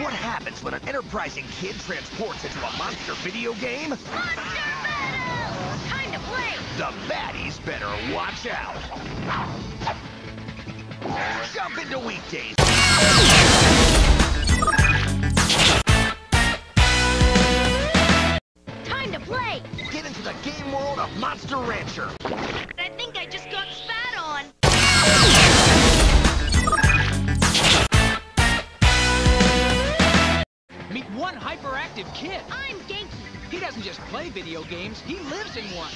What happens when an enterprising kid transports into a monster video game? Monster Battle! Time to play! The baddies better watch out. Jump into weekdays. Time to play! Get into the game world of Monster Rancher. Hyperactive kid. I'm Genki. He doesn't just play video games, he lives in one.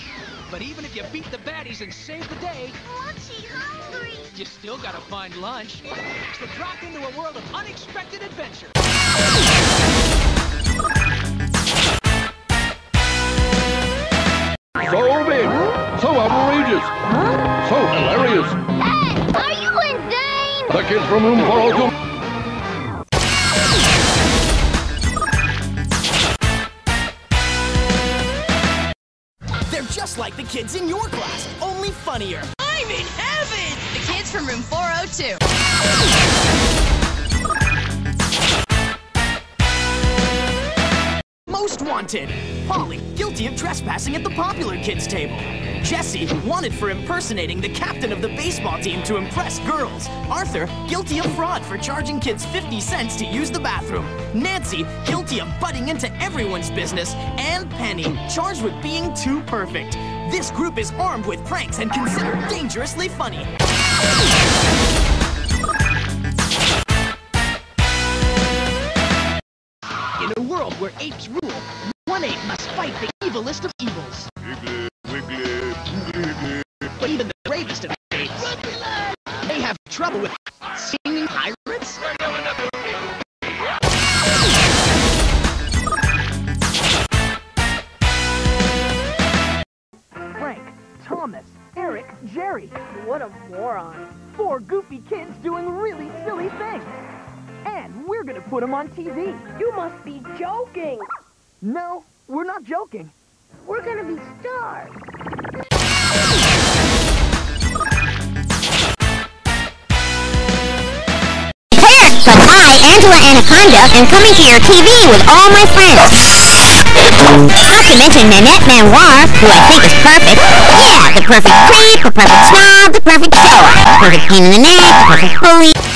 But even if you beat the baddies and save the day, Lunchy hungry. you still gotta find lunch. So drop into a world of unexpected adventure. So big, so outrageous, so hilarious. Hey, are you insane? The kids from room 402. Like the kids in your class, only funnier. I'm in heaven! The kids from room 402. Most wanted. Polly, guilty of trespassing at the popular kids table. Jesse, wanted for impersonating the captain of the baseball team to impress girls. Arthur, guilty of fraud for charging kids 50 cents to use the bathroom. Nancy, guilty of butting into everyone's business. And Penny, charged with being too perfect. This group is armed with pranks and considered dangerously funny. In a world where apes rule, one ape must fight the evilest of evils. But even the bravest of apes, they have trouble with goofy kids doing really silly things. And we're gonna put them on TV. You must be joking. No, we're not joking. We're gonna be stars. Parents from I, Angela Anaconda, am coming to your TV with all my friends. Not to mention Nanette Manoir, who I think is perfect. Yeah, the perfect creep, the perfect snob, the perfect shower, the perfect pain in the neck, perfect bully.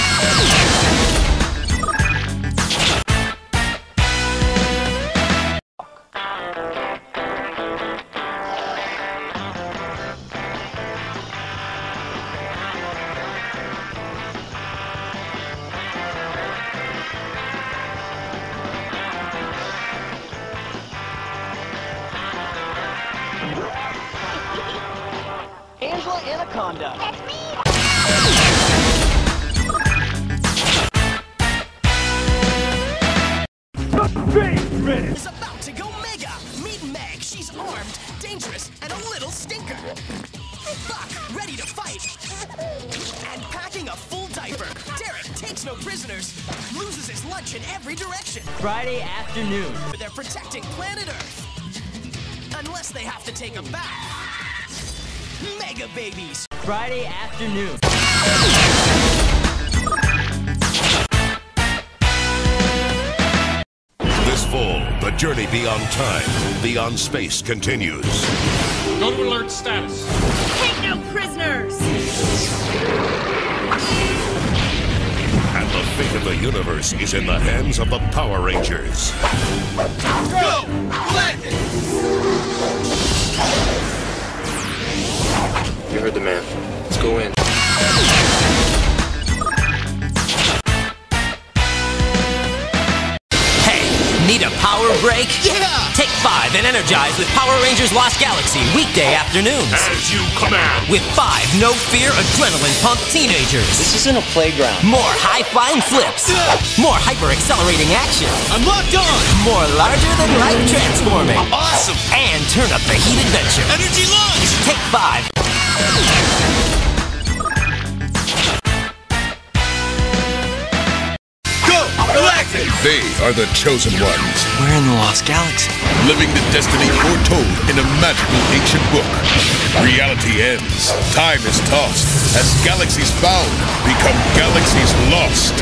Babies. Friday afternoon. This fall, the journey beyond time, beyond space continues. Go to alert status. Take no prisoners! And the fate of the universe is in the hands of the Power Rangers. You heard the man. Let's go in. Hey, need a power break? Yeah! Take five and energize with Power Rangers Lost Galaxy weekday afternoons. As you command. With five no fear adrenaline pumped teenagers. This isn't a playground. More high flying flips. More hyper accelerating action. I'm locked on. More larger than life transforming. Awesome. And turn up the heat adventure. Energy launch. Take five. Go. Relax. They are the chosen ones, We're in the Lost Galaxy. living the destiny foretold in a magical ancient book. Reality ends, time is tossed, as galaxies found become galaxies lost.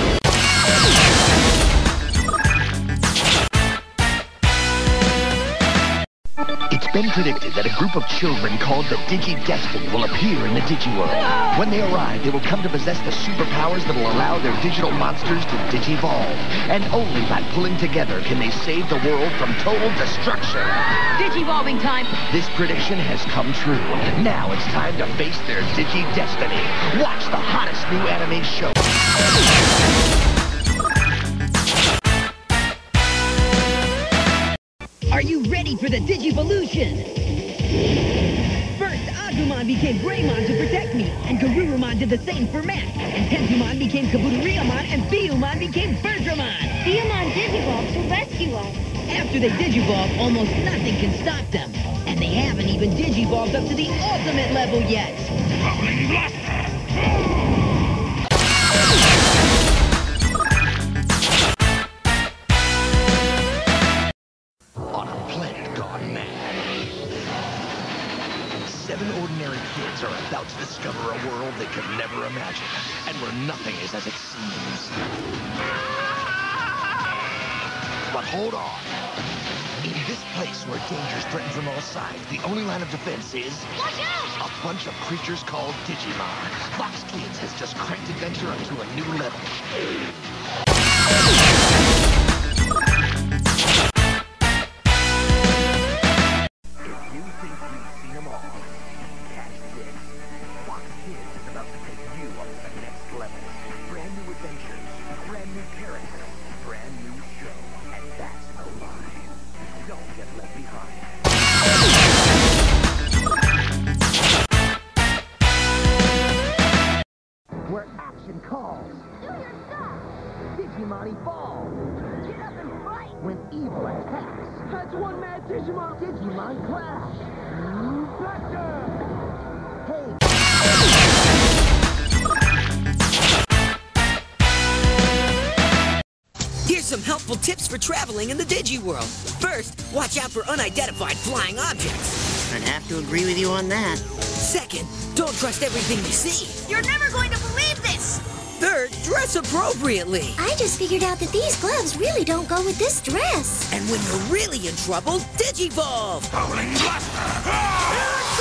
Been predicted that a group of children called the DigiDestined will appear in the Digiworld. When they arrive, they will come to possess the superpowers that will allow their digital monsters to digivolve. And only by pulling together can they save the world from total destruction. Digivolving time. This prediction has come true. Now it's time to face their Digi-Destiny. Watch the hottest new anime show. Ready for the Digivolution? First, Agumon became Greymon to protect me, and Garurumon did the same for Matt. And Tentomon became Kabuterimon, and Biyomon became Birdramon. Biyomon digivolved to rescue us. After they digivolve, almost nothing can stop them. And they haven't even digivolved up to the ultimate level yet. Howling Blaster! Nothing is as it seems. But hold on. In this place where dangers threaten from all sides, the only line of defense is... Watch out! A bunch of creatures called Digimon. Fox Kids has just cranked adventure up to a new level. Where action calls. Do your stuff! Digimon evolve. Get up and fight! When evil attacks. That's one mad Digimon. Digimon clash. Blaster! Hey. Here's some helpful tips for traveling in the Digi world. First, watch out for unidentified flying objects. I'd have to agree with you on that. Second, don't trust everything you see. You're never going to believe this! Third, dress appropriately. I just figured out that these gloves really don't go with this dress. And when you're really in trouble, Digivolve! Howling Blaster!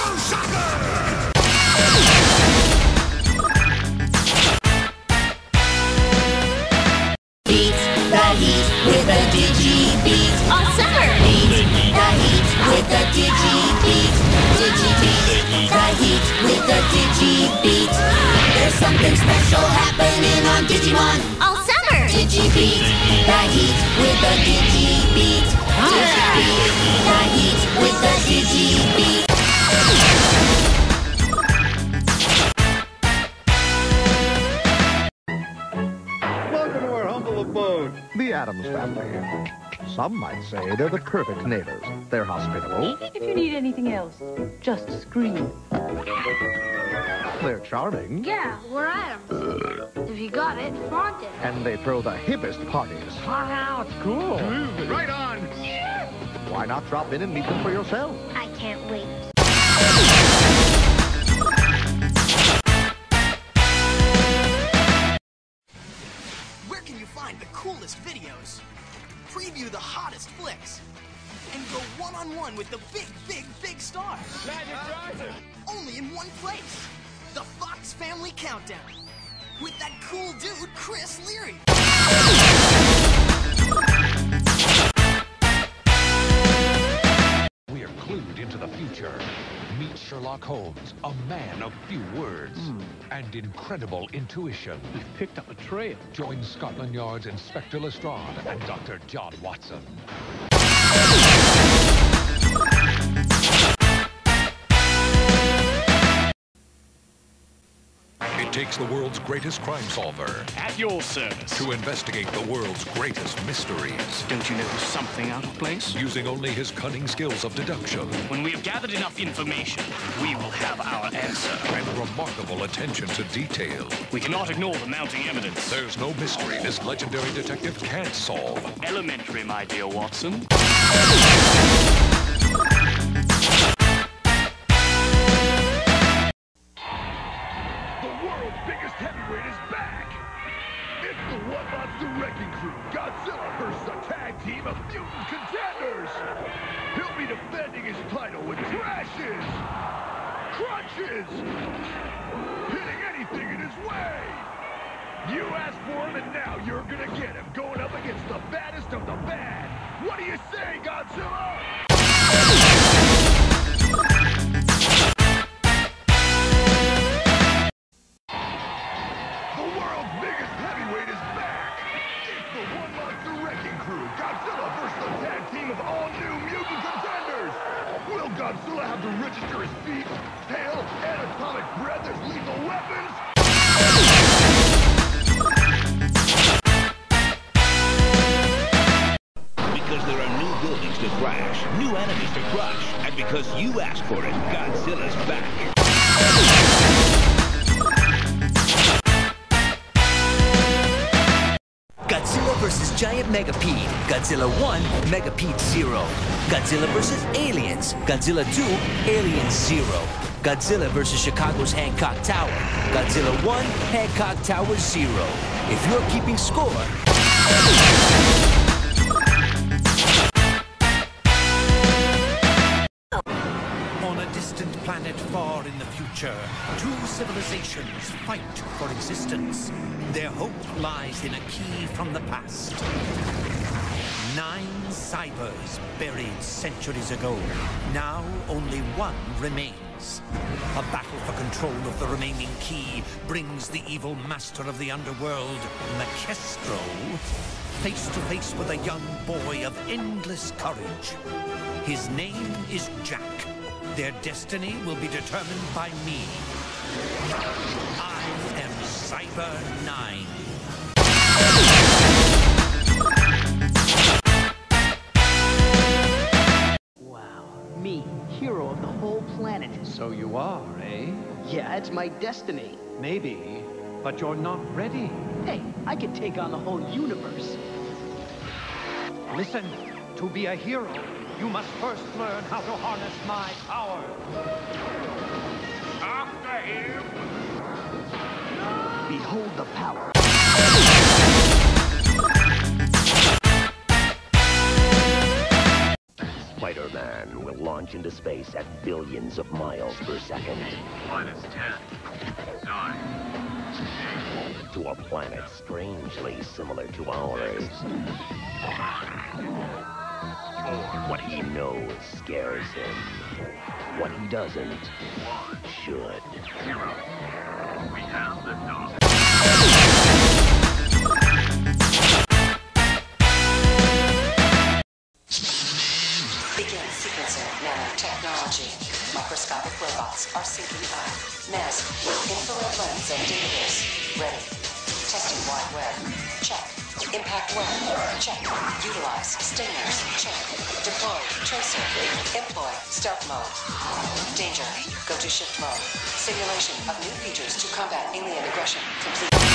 Something special happening on Digimon. All summer! Digi beat the heat with a digi beat. Digi beat the heat with a digi beat. Welcome to our humble abode, the Addams family. Some might say they're the perfect neighbors. They're hospitable, If you need anything else, just scream. They're charming, Yeah, we're Addams. If you got it, flaunt it. and they throw the hippest parties. Wow, it's cool. Right on! Why not drop in and meet them for yourself? I can't wait. Where can you find the coolest videos? Preview the hottest flicks? And go one-on-one with the big, big, big stars? Only in one place. The Fox Family Countdown. With that cool dude, Chris Leary. We are clued into the future. Meet Sherlock Holmes, a man of few words hmm. and incredible intuition. We've picked up a trail. Join Scotland Yard's Inspector Lestrade and Dr. John Watson. ハハハハ! Takes the world's greatest crime solver At your service. to investigate the world's greatest mysteries. Don't you know something out of place? Using only his cunning skills of deduction When we have gathered enough information, we will have our answer. and remarkable attention to detail. We cannot ignore the mounting evidence. There's no mystery this legendary detective can't solve. Elementary, my dear Watson. To register his feet, tail, and atomic breath as lethal weapons? Because there are new buildings to crash, new enemies to crush, and because you asked for it, Godzilla's back. Giant Megapede. Godzilla 1, Megapede 0. Godzilla vs. Aliens. Godzilla 2, Aliens 0. Godzilla vs. Chicago's Hancock Tower. Godzilla 1, Hancock Tower 0. If you're keeping score, civilizations fight for existence. Their hope lies in a key from the past. Nine cybers buried centuries ago. Now only one remains. A battle for control of the remaining key brings the evil master of the underworld, Makestro, face to face with a young boy of endless courage. His name is Jack. Their destiny will be determined by me. I am Cyber 9. Wow, me, hero of the whole planet. So you are, eh? Yeah, it's my destiny. Maybe, but you're not ready. Hey, I could take on the whole universe. Listen, to be a hero, you must first learn how to harness my power. After him! Behold the power. Spider-Man will launch into space at billions of miles per second. Minus 10, 9, To a planet strangely similar to ours. What he knows scares him. What he doesn't should. we have liftoff. Begin sequencing nanotechnology. Microscopic robots are up. Mask with infrared lens and database. Ready. Testing wide web. Check. Impact web. Check. Utilize stingers. Check. Deploy tracer. Employ stealth mode. Danger. Go to shift mode. Simulation of new features to combat alien aggression complete.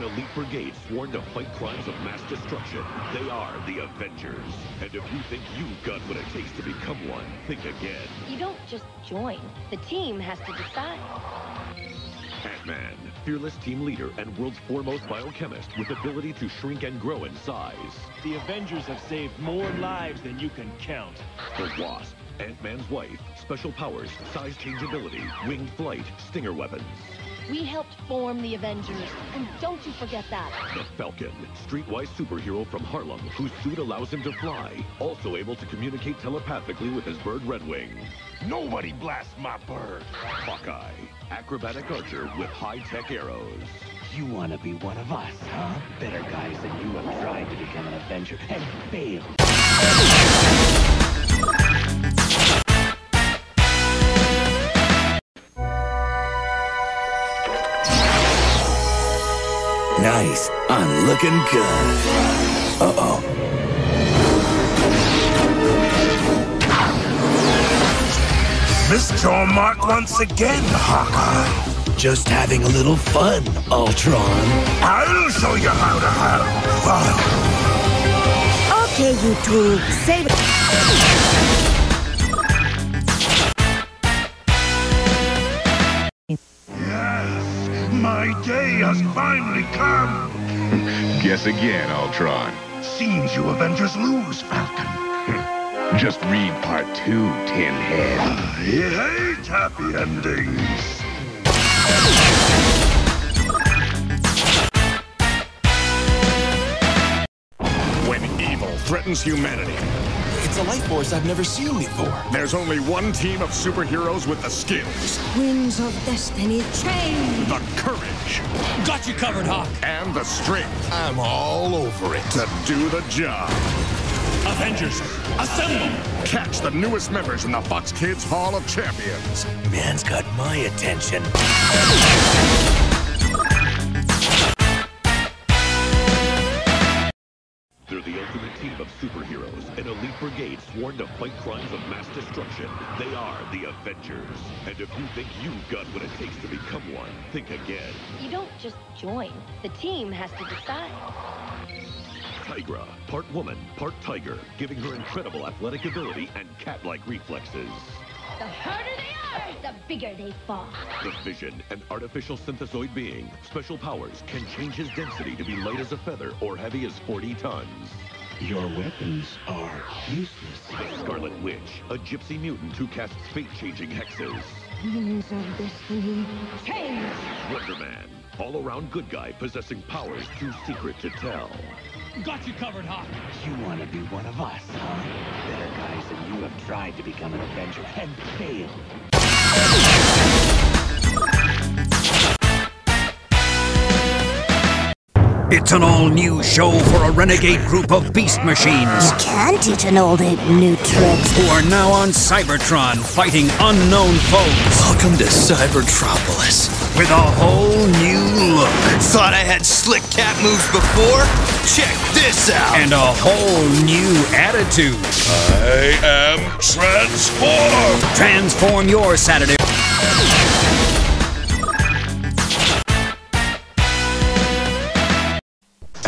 An elite brigade sworn to fight crimes of mass destruction. They are the Avengers. And if you think you've got what it takes to become one, think again. You don't just join. The team has to decide. Ant-Man, fearless team leader and world's foremost biochemist with ability to shrink and grow in size. The Avengers have saved more lives than you can count. The Wasp, Ant-Man's wife, special powers, size changeability, winged flight, stinger weapons. We helped form the Avengers, and don't you forget that. The Falcon, streetwise superhero from Harlem whose suit allows him to fly, also able to communicate telepathically with his bird Redwing. Nobody blasts my bird. Hawkeye, acrobatic archer with high-tech arrows. You want to be one of us, huh? Better guys than you have tried to become an Avenger and failed. Nice. I'm looking good. Uh-oh. Missed your mark once again, Hawkeye. Just having a little fun, Ultron. I'll show you how to have fun. Okay, you two, save it. Day has finally come! Guess again, Ultron. Seems you Avengers lose, Falcon. Just read part two, Tinhead. I hate happy endings. When evil threatens humanity, It's a life force I've never seen before. there's only one team of superheroes with the skills, Winds of destiny change. the courage, Got you covered, Hawk. and the strength I'm all over it. to do the job. Avengers, assemble! Catch the newest members in the Fox Kids Hall of Champions. Man's got my attention. Sworn to fight crimes of mass destruction. They are the Avengers. And if you think you've got what it takes to become one, think again. You don't just join. The team has to decide. Tigra, part woman, part tiger, giving her incredible athletic ability and cat-like reflexes. The harder they are, the bigger they fall. The Vision, an artificial synthezoid being, special powers can change his density to be light as a feather or heavy as 40 tons. Your weapons are useless. The Scarlet Witch, a gypsy mutant who casts fate-changing hexes. Winds of destiny change. Wonder Man, all-around good guy possessing powers too secret to tell. Got you covered, Hawk. You want to be one of us, huh? Better guys than you have tried to become an Avenger and failed. It's an all-new show for a renegade group of beast machines You can teach an old ape new tricks. who are now on Cybertron fighting unknown foes Welcome to Cybertropolis. with a whole new look Thought I had slick cat moves before? Check this out. and a whole new attitude. I am transformed! Transform your Saturday.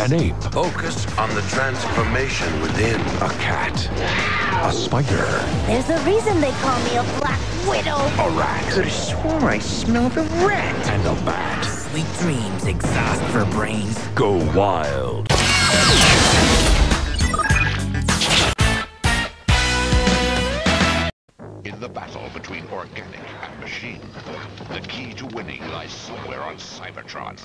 An ape, Focus on the transformation within a cat. a spider, There's a reason they call me a Black Widow. A rat. Could have swore I smelled a rat. and a bat. Sweet dreams exhaust for brains. Go wild. Between organic and machine, the key to winning lies somewhere on Cybertron.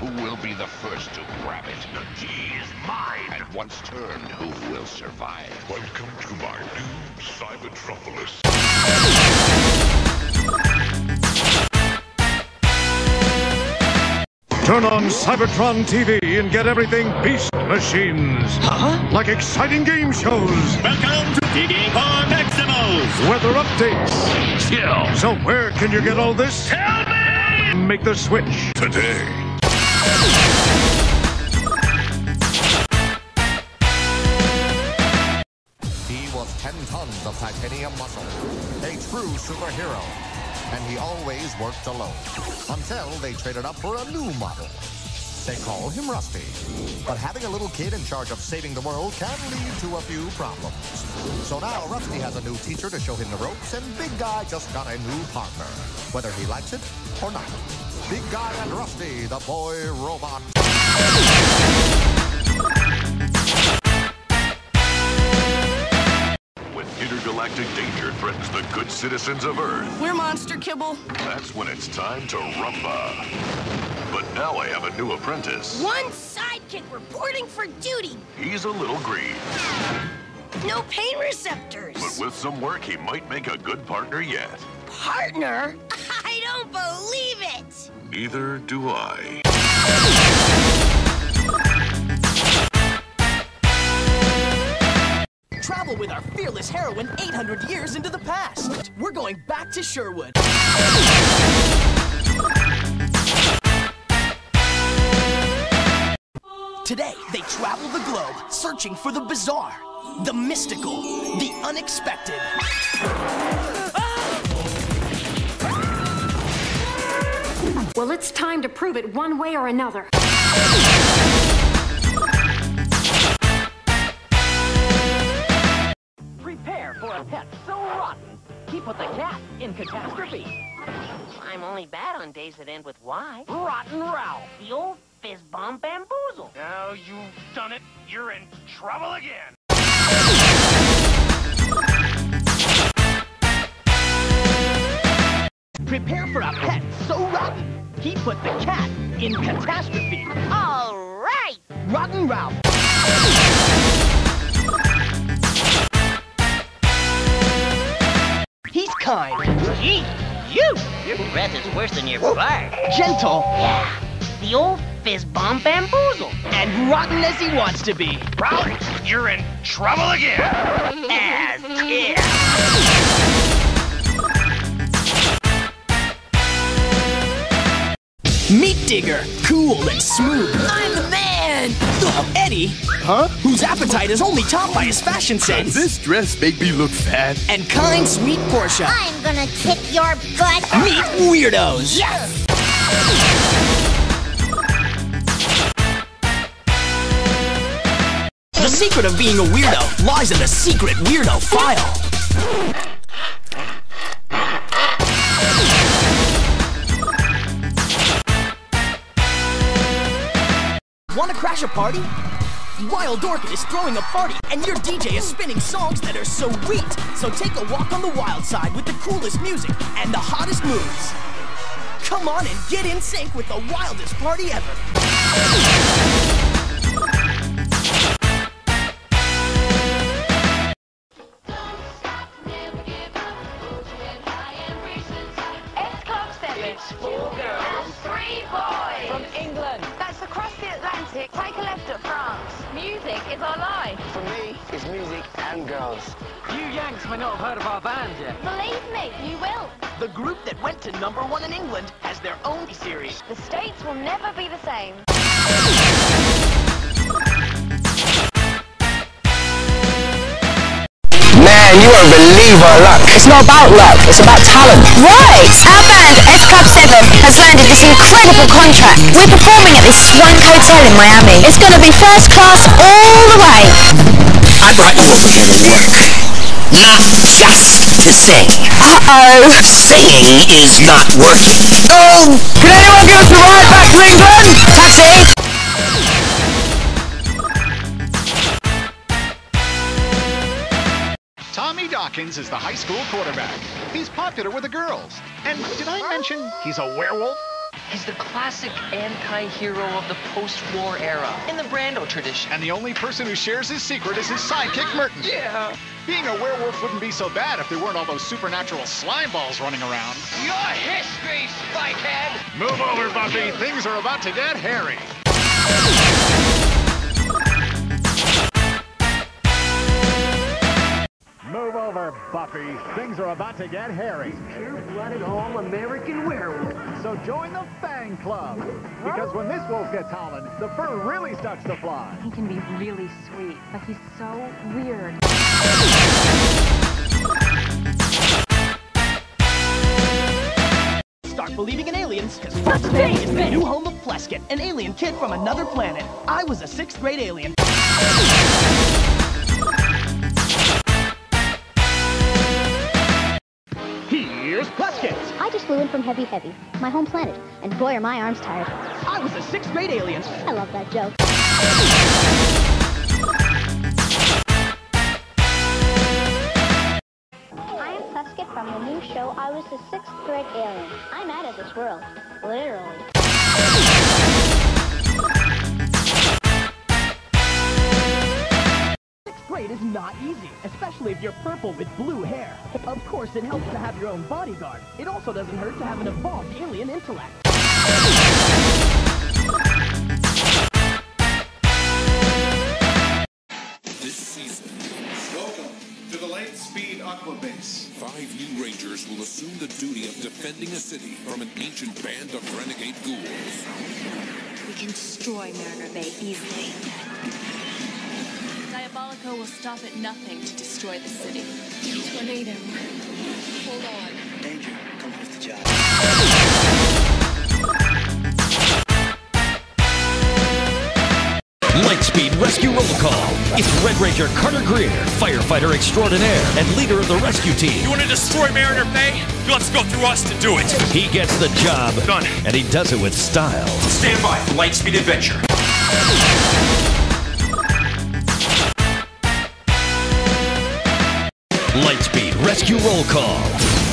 Who will be the first to grab it? The key is mine! And once turned, who will survive? Welcome to my new Cybertropolis. Turn on Cybertron TV and get everything Beast Machines. Huh? Like exciting game shows, Welcome to Digi Park Maximals! weather updates. Chill! So where can you get all this? Tell me! Make the switch today. He was 10 tons of titanium muscle, a true superhero, and he always worked alone until they traded up for a new model. They call him Rusty, but having a little kid in charge of saving the world can lead to a few problems. So now Rusty has a new teacher to show him the ropes, and Big Guy just got a new partner, whether he likes it or not. Big Guy and Rusty, the boy robot. Intergalactic danger threatens the good citizens of Earth, We're monster kibble. that's when it's time to rumba. But now I have a new apprentice. One sidekick reporting for duty. He's a little green, No pain receptors. but with some work, he might make a good partner yet. Partner? I don't believe it. Neither do I. Travel with our fearless heroine 800 years into the past. We're going back to Sherwood. Today, they travel the globe searching for the bizarre, the mystical, the unexpected. Well, it's time to prove it one way or another. A pet so rotten, he put the cat in catastrophe. I'm only bad on days that end with Y. Rotten Ralph. The old fizz bomb bamboozle. Now you've done it. You're in trouble again. Prepare for a pet so rotten, he put the cat in catastrophe. All right. Rotten Ralph. Kind. Gee, you! Your breath is worse than your fart. Gentle. Yeah. The old fizz bomb bamboozle. And rotten as he wants to be. Ralph, you're in trouble again. As if. Meet Digger, cool and smooth. I'm the man! Oh, Eddie, Huh? whose appetite is only topped by his fashion sense. Does this dress make me look fat? And kind, sweet Portia. I'm gonna kick your butt. Meet weirdos. Yes! The secret of being a weirdo lies in the secret weirdo file. Party? Wild Orchid is throwing a party, and your DJ is spinning songs that are so sweet. So take a walk on the wild side with the coolest music and the hottest moves. Come on and get in sync with the wildest party ever. Never be the same. Man, you won't believe our luck. It's not about luck, it's about talent. Right! Our band, S Club 7, has landed this incredible contract. We're performing at this swank hotel in Miami. It's gonna be first class all the way. I brought you over here to work. Not just to sing. Uh-oh. Singing is not working. Oh! Can anyone give us a ride back to England? Taxi! Tommy Dawkins is the high school quarterback. He's popular with the girls. And did I mention he's a werewolf? He's the classic anti-hero of the post-war era, in the Brando tradition. And the only person who shares his secret is his sidekick, Merton. Yeah. Being a werewolf wouldn't be so bad if there weren't all those supernatural slime balls running around. Your history, Spikehead. Move over, Buffy. Things are about to get hairy. Move Buffy. Things are about to get hairy. Pure-blooded all-American werewolf. So join the Fang Club. Because when this wolf gets howling, the fur really starts to fly. He can be really sweet, but he's so weird. Start believing in aliens, because first day is the new home of Pleskit, an alien kid from another planet. I was a sixth grade alien. Flew in from Hevi-Hevi, my home planet, and boy are my arms tired. I was a sixth grade alien. I love that joke. I am Pleskit from the new show I Was a Sixth Grade Alien. I'm out of this world. Literally. Sixth grade is not easy, especially if you're purple with blue hair. Of course, it helps to have your own bodyguard. It also doesn't hurt to have an evolved alien intellect. This season, welcome to the Lightspeed Aqua Base. Five new rangers will assume the duty of defending a city from an ancient band of renegade ghouls. We can destroy Mariner Bay easily. Diabolico will stop at nothing to destroy the city. Tornado. Hold on. Danger comes with the job. Lightspeed Rescue Roll Call. It's Red Ranger Carter Greer, firefighter extraordinaire and leader of the rescue team. You want to destroy Mariner Bay? Let's go through us to do it. He gets the job done, and he does it with style. Stand by for Lightspeed Adventure. Lightspeed Rescue Roll Call.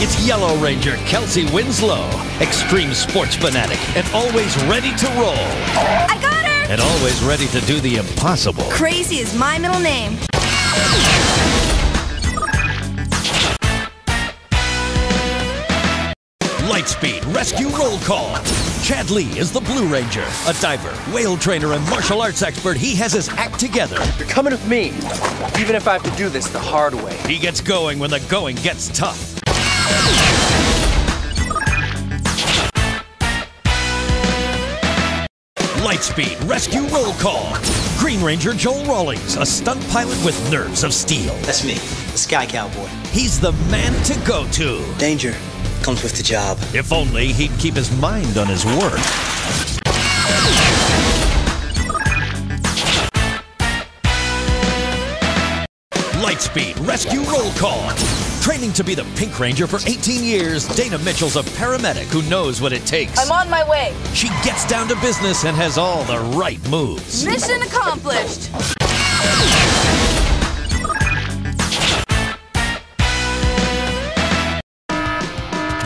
It's Yellow Ranger Kelsey Winslow, extreme sports fanatic, and always ready to roll. I got her! And always ready to do the impossible. Crazy is my middle name. Lightspeed Rescue Roll Call. Chad Lee is the Blue Ranger, a diver, whale trainer, and martial arts expert. He has his act together. You're coming with me, even if I have to do this the hard way. He gets going when the going gets tough. Lightspeed Rescue Roll Call. Green Ranger Joel Rawlings, a stunt pilot with nerves of steel. That's me, the Sky Cowboy. He's the man to go to. Danger comes with the job. If only he'd keep his mind on his work. Lightspeed Rescue Roll Call. Training to be the Pink Ranger for 18 years, Dana Mitchell's a paramedic who knows what it takes. I'm on my way. She gets down to business and has all the right moves. Mission accomplished.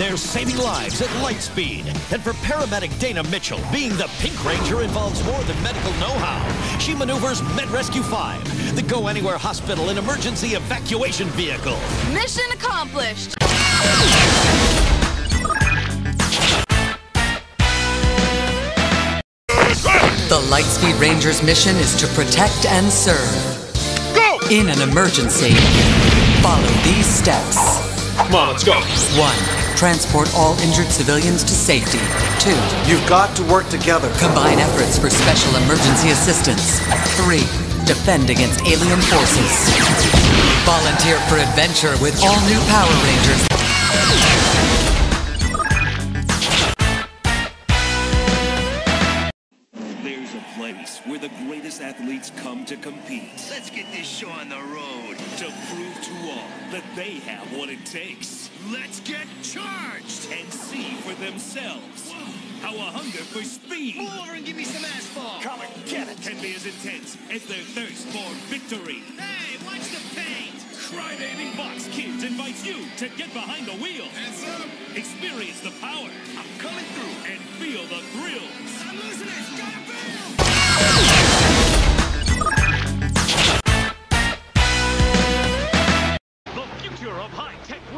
They're saving lives at light speed. And for paramedic Dana Mitchell, being the Pink Ranger involves more than medical know-how. She maneuvers Med Rescue 5, the Go Anywhere Hospital and Emergency Evacuation Vehicle. Mission accomplished. The Lightspeed Ranger's mission is to protect and serve. Go! In an emergency, follow these steps. Come on, let's go. One, transport all injured civilians to safety. Two, You've got to work together. combine efforts for special emergency assistance. Three, defend against alien forces. Volunteer for adventure with all new Power Rangers. There's a place where the greatest athletes come to compete. Let's get this show on the road. To prove to all that they have what it takes. Let's get charged. And see for themselves how a hunger for speed. Move over and give me some asphalt. Come and get it. Can be as intense as their thirst for victory. Hey, watch the paint. Crybaby Fox Kids invites you to get behind the wheel. Hands up. Experience the power. I'm coming through. And feel the thrills. I'm losing it.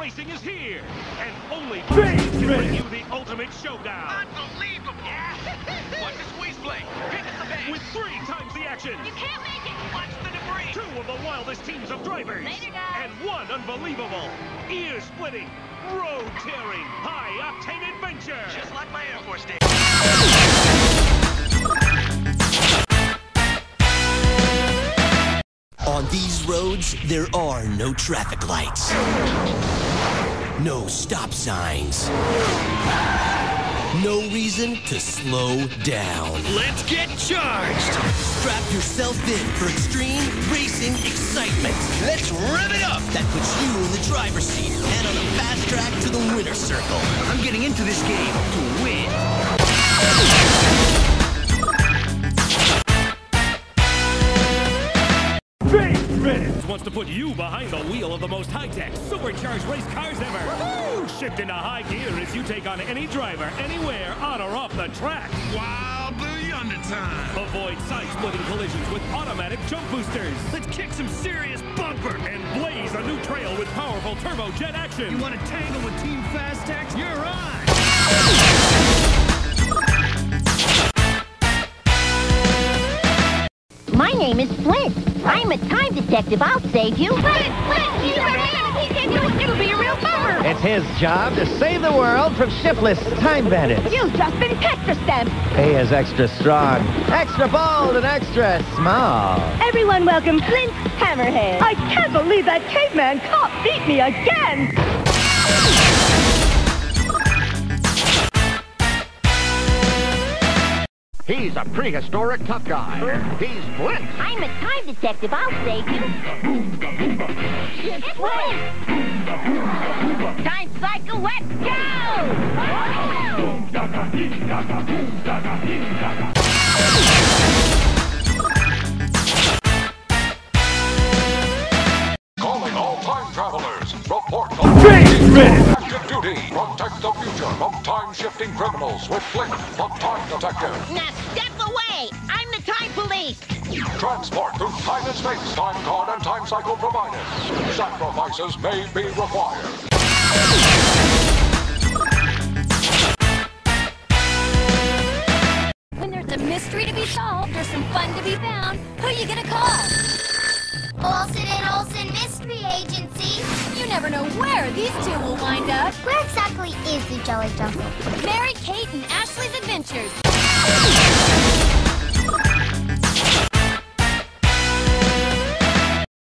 Racing is here, and only Bang can bring you the ultimate showdown. Unbelievable. Watch the squeeze play. Pick up the pace. With three times the action, You can't make it. Watch the debris. two of the wildest teams of drivers, Later, guys. and one unbelievable, ear-splitting, road-tearing, high-octane adventure. Just like my Air Force days. On these roads, there are no traffic lights. No stop signs. No reason to slow down. Let's get charged. Strap yourself in for extreme racing excitement. Let's rev it up. That puts you in the driver's seat and on a fast track to the winner's circle. I'm getting into this game to win. Wants to put you behind the wheel of the most high-tech, supercharged race cars ever. Woohoo! Shift into high gear as you take on any driver, anywhere, on or off the track. Wild Blue Yonder time. Avoid side-splitting collisions with automatic jump boosters. Let's kick some serious bumper. And blaze a new trail with powerful turbojet action. You want to tangle with Team Fastex? You're on. Name is Flint. I'm a time detective. I'll save you. Flint! Flint! He's our man! He can't do it. It'll be a real bummer. It's his job to save the world from shiftless time bandits. You've just been extra stamped. He is extra strong, extra bold, and extra small. Everyone welcome Flint Hammerhead. I can't believe that caveman cop beat me again. He's a prehistoric tough guy. He's Flint. I'm a time detective. I'll save you. It's Flint! Time cycle, let's Calling Protect the future from time-shifting criminals with Flint, the time detective. Now step away! I'm the time police! Transport through time and space. Time card and time cycle provided. Sacrifices may be required. When there's a mystery to be solved or some fun to be found, who you gonna call? Olsen and Olsen Mystery Agency. Never know where these two will wind up. Where exactly is the Jelly Jumper? Mary Kate and Ashley's Adventures.